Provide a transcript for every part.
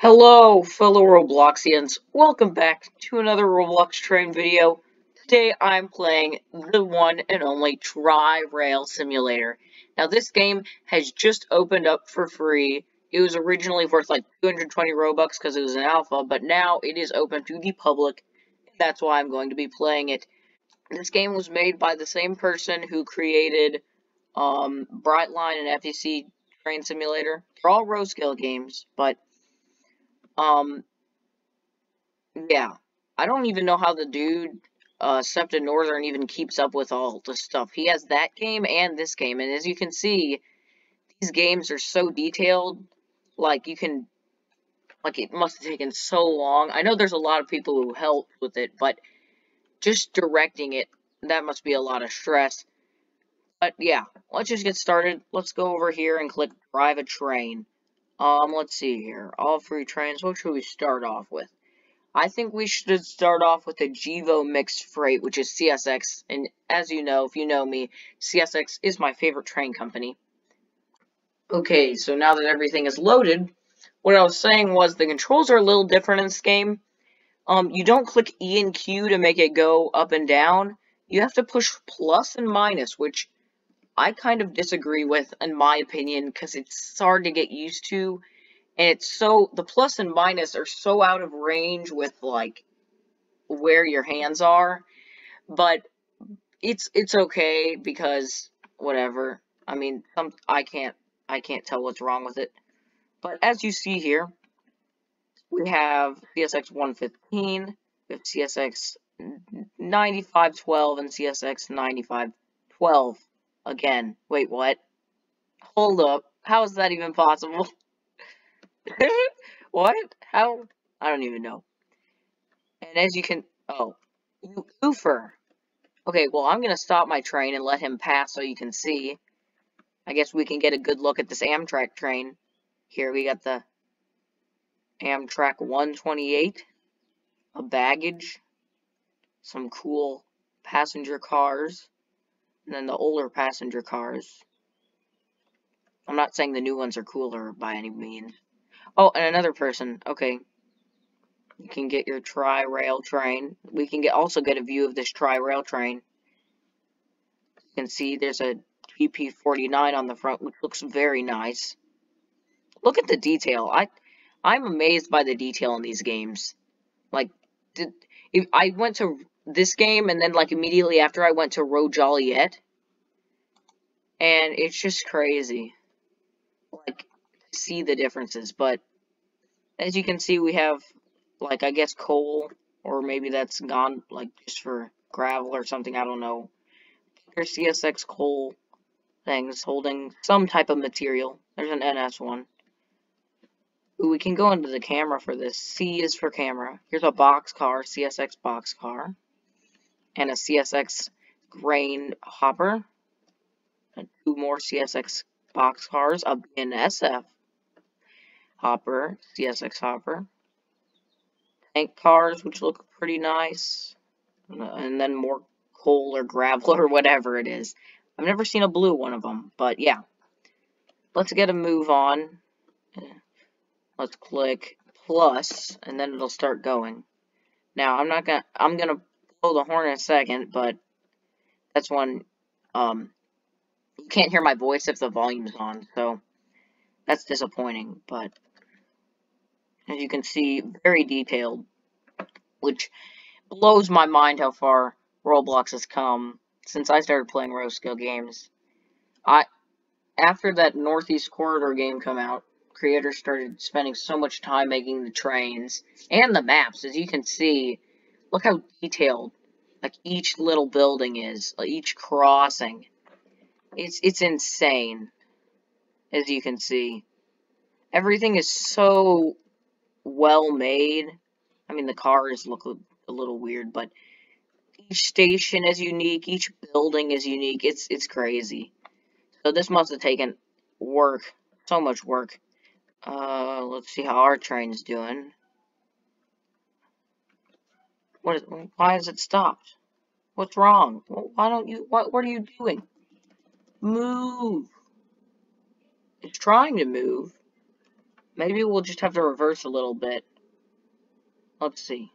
Hello, fellow Robloxians. Welcome back to another Roblox train video. Today I'm playing the one and only Tri-Rail Simulator. Now this game has just opened up for free. It was originally worth like 220 Robux because it was an alpha, but now it is open to the public. That's why I'm going to be playing it. This game was made by the same person who created um, Brightline and FEC Train Simulator. They're all Roescale games, but um, yeah. I don't even know how the dude, uh, SEPTA Northern even keeps up with all the stuff. He has that game and this game, and as you can see, these games are so detailed, like, you can, like, it must have taken so long. I know there's a lot of people who helped with it, but just directing it, that must be a lot of stress. But, yeah, let's just get started. Let's go over here and click Drive a Train. Um, let's see here. All free trains. What should we start off with? I think we should start off with the Gevo Mixed Freight, which is CSX. And as you know, if you know me, CSX is my favorite train company. Okay, so now that everything is loaded, what I was saying was the controls are a little different in this game. Um, you don't click E and Q to make it go up and down. You have to push plus and minus, which I kind of disagree with, in my opinion, because it's hard to get used to. And it's so, the plus and minus are so out of range with, like, where your hands are. But it's, it's okay, because, whatever. I mean, some, I can't, I can't tell what's wrong with it. But as you see here, we have CSX 115, we have CSX 9512, and CSX 9512 again. Wait, what? Hold up. How is that even possible? what? How? I don't even know. And as you can... Oh. You oofer. Okay, well, I'm going to stop my train and let him pass so you can see. I guess we can get a good look at this Amtrak train. Here we got the Amtrak 128. A baggage. Some cool passenger cars than the older passenger cars. I'm not saying the new ones are cooler by any means. Oh, and another person. Okay. You can get your tri-rail train. We can get also get a view of this tri-rail train. You can see there's a GP49 on the front, which looks very nice. Look at the detail. I, I'm amazed by the detail in these games. Like, did, if I went to this game, and then, like, immediately after I went to Road Joliet. And it's just crazy. Like, to see the differences. But, as you can see, we have, like, I guess coal. Or maybe that's gone, like, just for gravel or something. I don't know. There's CSX coal things holding some type of material. There's an NS one. Ooh, we can go into the camera for this. C is for camera. Here's a box car, CSX box car and a CSX grain hopper, and two more CSX box cars, a BNSF hopper, CSX hopper, tank cars, which look pretty nice, and then more coal or gravel or whatever it is. I've never seen a blue one of them, but yeah. Let's get a move on. Let's click plus, and then it'll start going. Now, I'm not gonna, I'm gonna blow the horn in a second, but that's when um, you can't hear my voice if the volume's on, so that's disappointing, but as you can see, very detailed, which blows my mind how far Roblox has come since I started playing Roescale games. I after that Northeast Corridor game come out, creators started spending so much time making the trains and the maps. As you can see, Look how detailed like each little building is, like each crossing. It's it's insane, as you can see. Everything is so well made. I mean, the cars look a, little weird, but each station is unique. Each building is unique. It's it's crazy. So this must have taken work, so much work. Uh, let's see how our train's doing. What is, why has it stopped? What's wrong? Why don't you, what, what are you doing? Move. It's trying to move. maybe we'll just have to reverse a little bit. Let's see.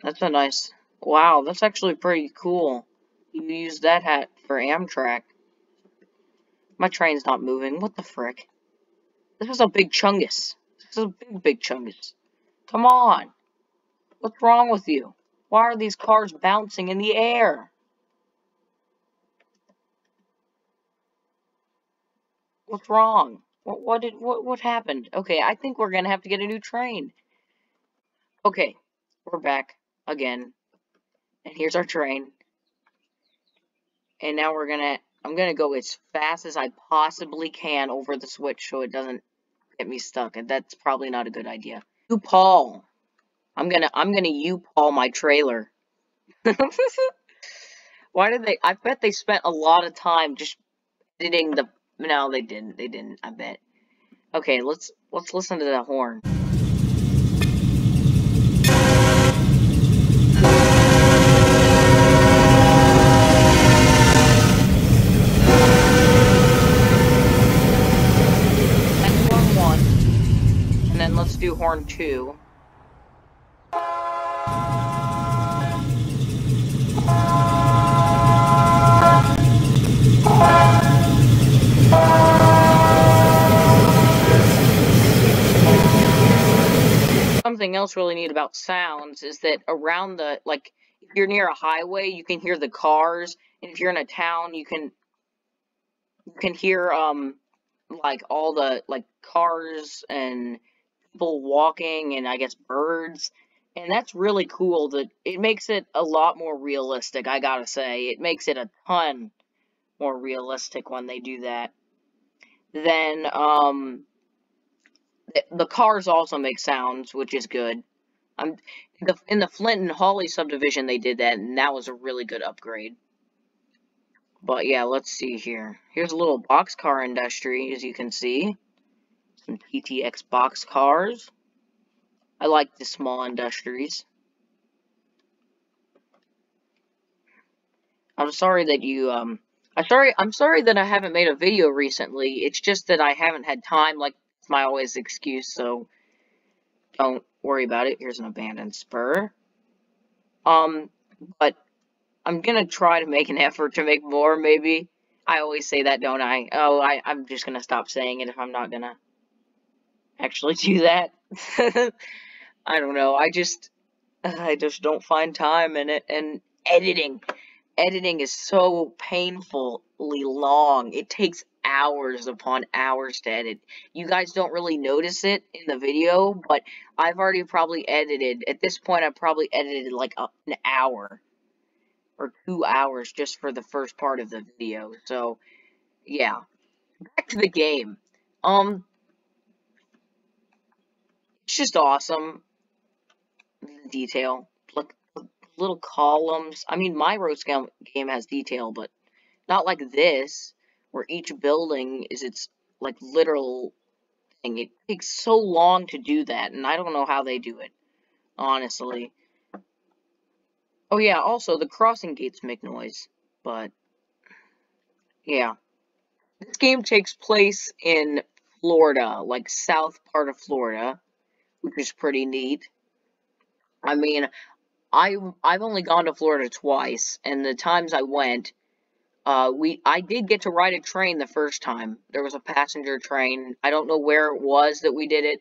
That's a nice... Wow, that's actually pretty cool. You use that hat for Amtrak. My train's not moving. What the frick? This is a big chungus. This is a big, big chungus. Come on. What's wrong with you? Why are these cars bouncing in the air? What's wrong? What, what did what what happened? Okay, I think we're gonna have to get a new train. Okay, we're back again. And here's our train. And now we're gonna I'm gonna go as fast as I possibly can over the switch so it doesn't get me stuck. And that's probably not a good idea. To Paul. I'm gonna I'm gonna you Paul my trailer. Why did they I bet they spent a lot of time just editing the no, they didn't. They didn't, I bet. Okay, let's let's listen to the horn. Horn one. And then let's do horn two. Something else really neat about sounds is that around the, like, if you're near a highway, you can hear the cars, and if you're in a town, you can, you can hear, um, like, all the, like, cars and people walking, and I guess birds, and that's really cool, that it makes it a lot more realistic, I gotta say. It makes it a ton more realistic when they do that. Then, um, the, cars also make sounds, which is good. Um, the, in the Flint and Holly subdivision, they did that, and that was a really good upgrade. But yeah, let's see here. Here's a little boxcar industry, as you can see. Some TTX box cars. I like the small industries. I'm sorry that you, um, I'm sorry, I'm sorry that I haven't made a video recently. It's just that I haven't had time, like, it's my always excuse, so don't worry about it. Here's an abandoned spur. Um, but I'm gonna try to make an effort to make more, maybe. I always say that, don't I? Oh, I, I'm just gonna stop saying it if I'm not gonna actually do that. I don't know, I just, I just don't find time in it, and editing editing is so painfully long. It takes hours upon hours to edit. You guys don't really notice it in the video, but I've already probably edited, at this point I've probably edited like a, an hour or two hours just for the first part of the video. So, yeah. Back to the game. Um, it's just awesome. The detail. Look, little columns. I mean, my road scale game has detail, but not like this, where each building is its, like, literal thing. It takes so long to do that, and I don't know how they do it, honestly. Oh yeah, also, the crossing gates make noise, but, yeah. This game takes place in Florida, like, south part of Florida, which is pretty neat. I mean, I I've only gone to Florida twice, and the times I went, uh, we I did get to ride a train the first time. There was a passenger train. I don't know where it was that we did it,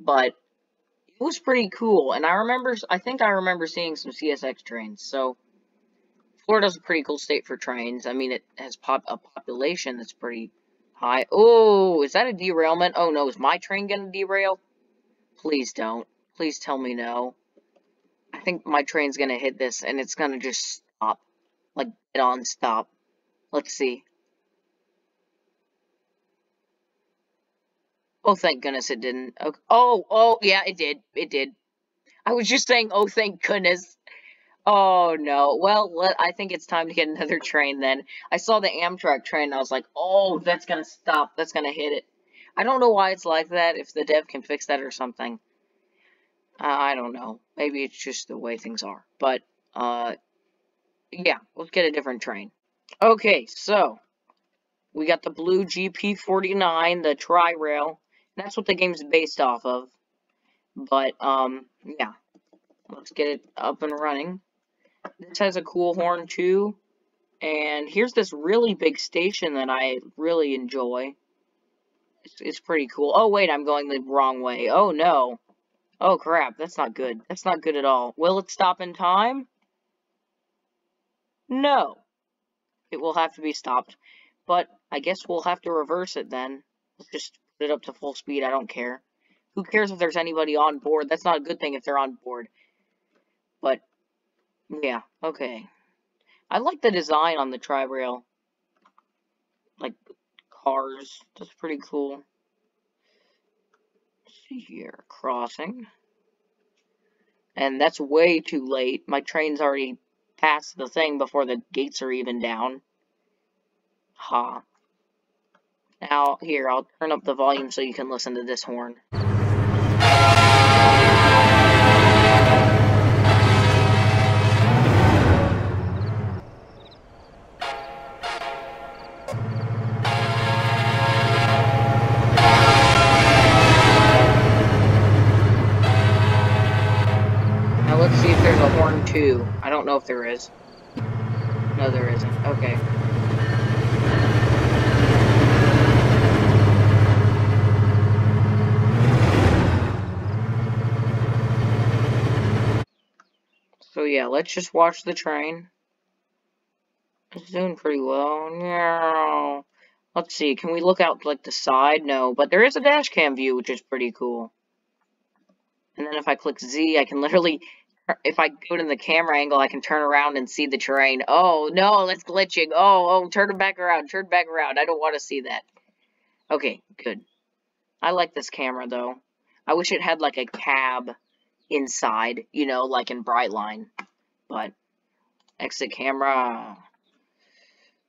but it was pretty cool. And I remember, I think I remember seeing some CSX trains. So Florida's a pretty cool state for trains. I mean, it has pop a population that's pretty high. Oh, is that a derailment? Oh no, is my train gonna derail? Please don't. Please tell me no. I think my train's gonna hit this and it's gonna just stop. Get on stop. Let's see. Oh, thank goodness it didn't. Oh, oh, yeah, it did. It did. I was just saying, oh, thank goodness. Oh, no. Well, let, I think it's time to get another train then. I saw the Amtrak train I was like, oh, that's gonna stop. That's gonna hit it. I don't know why it's like that, if the dev can fix that or something. Uh, I don't know. Maybe it's just the way things are. But, uh, yeah, let's get a different train. Okay, so, we got the blue GP49, the tri-rail. That's what the game's based off of. But, um, yeah. Let's get it up and running. This has a cool horn, too. And here's this really big station that I really enjoy. It's, it's pretty cool. Oh, wait, I'm going the wrong way. Oh, no. Oh, crap. That's not good. That's not good at all. Will it stop in time? No. It will have to be stopped. But I guess we'll have to reverse it then. Let's just put it up to full speed. I don't care. Who cares if there's anybody on board? That's not a good thing if they're on board. But, yeah, okay. I like the design on the tri-rail. Like, cars. That's pretty cool. Let's see here. Crossing. And that's way too late. My train's already past the thing before the gates are even down. Ha. Now, here, I'll turn up the volume so you can listen to this horn. Don't know if there is. No, there isn't. Okay. So yeah, let's just watch the train. It's doing pretty well. No. Let's see, can we look out like the side? No, but there is a dash cam view, which is pretty cool. And then if I click Z, I can literally, if I go to the camera angle, I can turn around and see the terrain. Oh, no, that's glitching. Oh, oh, turn it back around, turn back around. I don't want to see that. Okay, good. I like this camera, though. I wish it had, like, a cab inside, you know, like in Brightline. But, exit camera.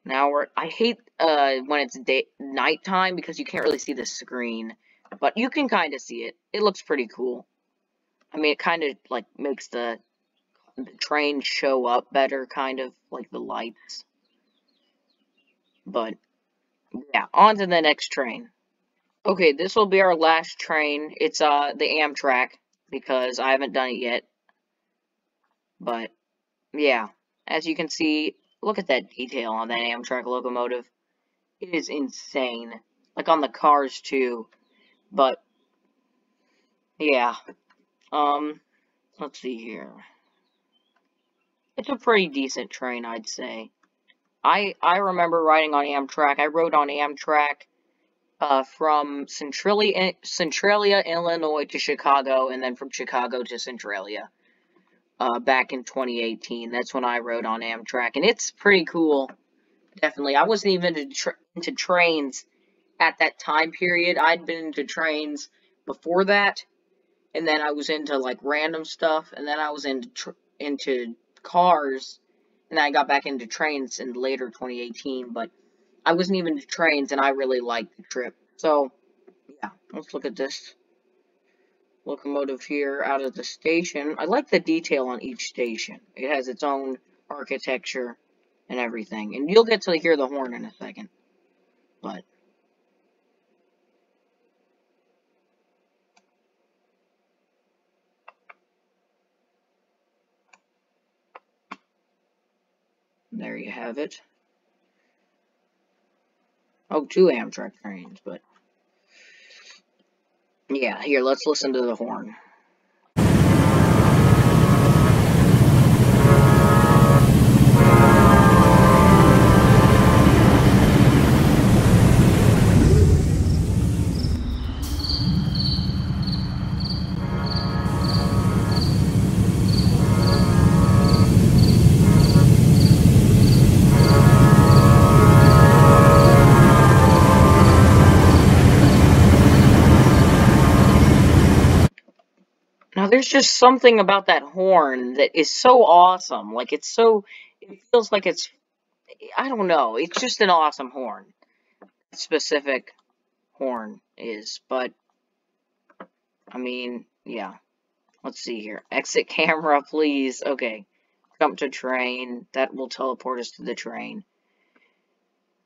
Now we're, I hate, uh, when it's day, nighttime because you can't really see the screen. But you can kind of see it. It looks pretty cool. I mean, it kind of, like, makes the, the train show up better, kind of, like the lights. But, yeah, on to the next train. Okay, this will be our last train. It's, uh, the Amtrak, because I haven't done it yet. But, yeah, as you can see, look at that detail on that Amtrak locomotive. It is insane. Like on the cars, too. But, yeah. Um, let's see here. It's a pretty decent train, I'd say. I I remember riding on Amtrak. I rode on Amtrak uh, from Centralia, Centralia, Illinois to Chicago, and then from Chicago to Centralia. Uh, back in 2018, that's when I rode on Amtrak, and it's pretty cool. Definitely, I wasn't even into, tra into trains at that time period. I'd been into trains before that, and then I was into like random stuff, and then I was into into cars, and I got back into trains in later 2018. But I wasn't even into trains, and I really liked the trip. So yeah, let's look at this locomotive here out of the station. I like the detail on each station. It has its own architecture and everything, and you'll get to hear the horn in a second. But There you have it. Oh, two Amtrak trains, but... Yeah, here, let's listen to the horn. There's just something about that horn that is so awesome. Like, it's so, it feels like it's, I don't know, it's just an awesome horn. Specific horn is, but, I mean, yeah. Let's see here. Exit camera, please. Okay. Jump to train. That will teleport us to the train.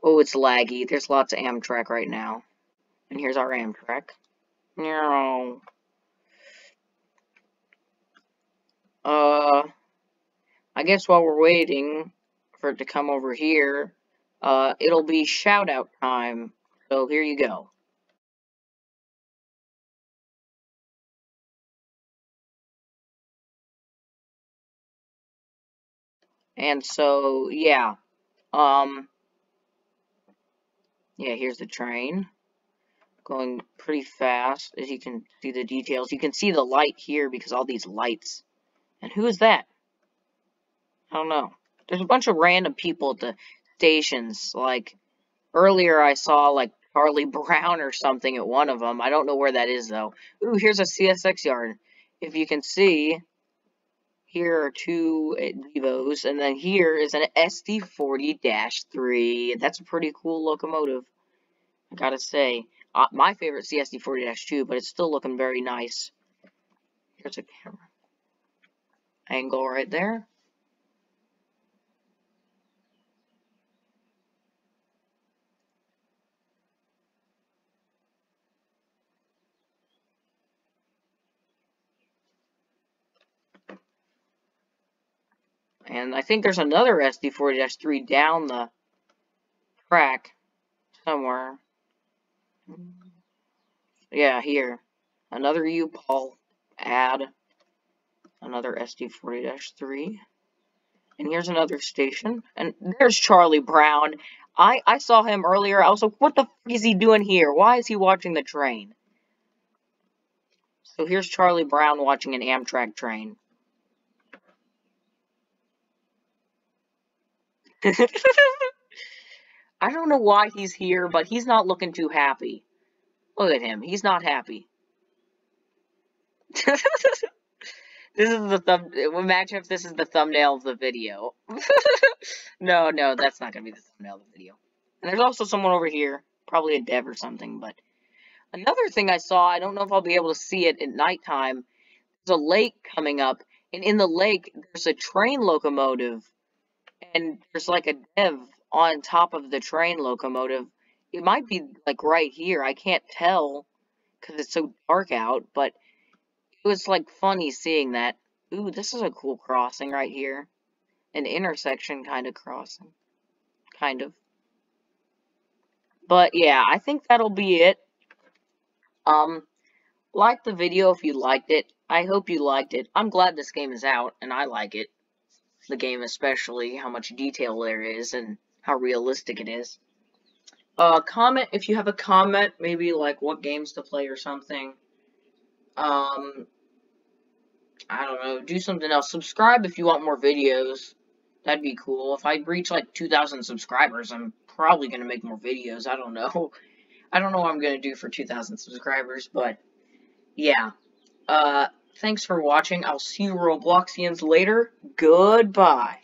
Oh, it's laggy. There's lots of Amtrak right now. And here's our Amtrak. No. Uh, I guess while we're waiting for it to come over here, uh, it'll be shout out time. So here you go. And so, yeah. Um, yeah, here's the train. Going pretty fast, as you can see the details. You can see the light here because all these lights. And who is that? I don't know. There's a bunch of random people at the stations. Like, earlier I saw, like, Charlie Brown or something at one of them. I don't know where that is, though. Ooh, here's a CSX yard. If you can see, here are two Gevos, and then here is an SD40-3. That's a pretty cool locomotive, I gotta say. Uh, my favorite CSD40-2, but it's still looking very nice. Here's a camera angle right there. And I think there's another SD40-3 down the track somewhere. Yeah, here. Another U-Haul ad. Another SD40-3. And here's another station. And there's Charlie Brown. I, I saw him earlier. I was like, what the f is he doing here? Why is he watching the train? So here's Charlie Brown watching an Amtrak train. I don't know why he's here, but he's not looking too happy. Look at him. He's not happy. this is the thumb. Imagine if this is the thumbnail of the video. no, no, that's not to be the thumbnail of the video. And there's also someone over here. Probably a dev or something, but... Another thing I saw, I don't know if I'll be able to see it at nighttime. There's a lake coming up, and in the lake, there's a train locomotive and there's like a dev on top of the train locomotive. It might be like right here. I can't tell because it's so dark out, but was like funny seeing that. Ooh, this is a cool crossing right here. An intersection kind of crossing. Kind of. But yeah, I think that'll be it. Um, like the video if you liked it. I hope you liked it. I'm glad this game is out, and I like it the game especially, how much detail there is, and how realistic it is. Uh, comment if you have a comment, maybe like what games to play or something. Um, I don't know, do something else. Subscribe if you want more videos. That'd be cool. If I reach like 2,000 subscribers, I'm probably going to make more videos. I don't know. I don't know what I'm going to do for 2,000 subscribers, but yeah. Uh, Thanks for watching. I'll see you Robloxians later. Goodbye.